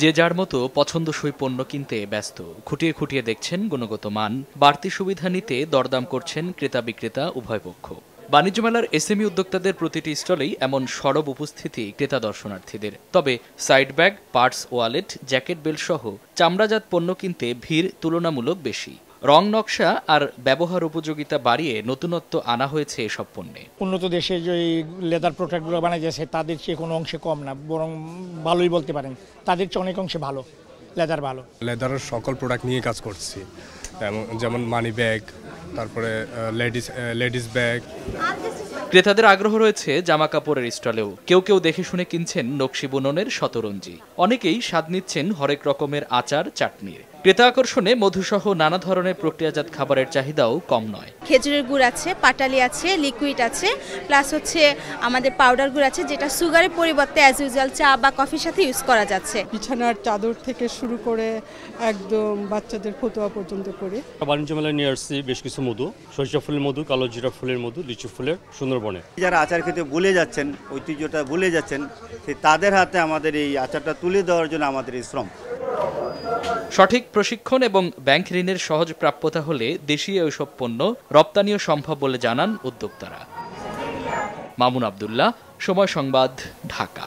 যে যার মতো পছন্দসই পণ্য কিনতে ব্যস্ত, খুঁটিয়ে খুঁটিয়ে দেখছেন গুণগত মান, বাড়তি সুবিধা নিতে দরদাম করছেন ক্রেতা বিক্রেতা উভয় পক্ষ। বাণিজ্য মেলার এসএমই উদ্যোক্তাদের প্রতিটি স্টলেই এমন সরব উপস্থিতি ক্রেতা দর্শনার্থীদের। তবে side bag purse wallet, jacket belt সহ চামড়াজাত পণ্য কিনতে ভিড় তুলনামূলক বেশি। রং নকশা আর ব্যবহার উপযোগিতা বাড়িয়ে নতুনত্ব আনা হয়েছে এসব পণ্যে। উন্নত দেশে যে লেদার প্রোডাক্টগুলো বানাই যাচ্ছে তাদের চেয়ে কোনো অংশে কম না বরং ভালোই বলতে পারেন। তাদের চেয়ে অনেক অংশে ভালো লেদার ভালো। লেদারের সকল প্রোডাক্ট নিয়ে কাজ করছি। যেমন যেমন মানি ব্যাগ তারপরে লেডিস লেডিস ব্যাগ। ক্রেতাদের আগ্রহ রয়েছে জামা কাপড়ের স্টলেও। কেউ কেউ দেখে শুনে কিনছেন নকশি বুননের শতরঞ্জি। অনেকেই স্বাদ নিচ্ছেন হরেক রকমের আচার চাটনির। ক্রেতা আকর্ষণে মধুসহ নানা ধরনের প্রক্রিয়াজাত খাবারের চাহিদাও কম নয়। খেজুরের গুড় আছে পাটালি আছে লিকুইড আছে প্লাস হচ্ছে আমাদের পাউডার গুড় আছে যেটা সুগারের পরিবর্তে অ্যাজ ইউজুয়াল চা বা কফির সাথে ইউজ করা যাচ্ছে। বিছানার চাদর থেকে শুরু করে একদম বাচ্চাদের ফতোয়া পর্যন্ত করে। বাণিজ্য মেলায় নিয়ে আসছি বেশ কিছু মধু সরিষা ফুলের মধু কালো জিরা ফুলের মধু লিচু ফুলের সুন্দরবনে। যারা আচার খেতে ভুলে যাচ্ছেন ঐতিহ্যটা ভুলে যাচ্ছেন সেই তাদের হাতে আমাদের এই আচারটা তুলে দেওয়ার জন্য আমাদের এই শ্রম। সঠিক প্রশিক্ষণ এবং ব্যাংক ঋণের সহজ প্রাপ্যতা হলে দেশীয় এসব পণ্য রপ্তানিও সম্ভব বলে জানান উদ্যোক্তারা। মামুন আবদুল্লাহ, সময় সংবাদ, ঢাকা।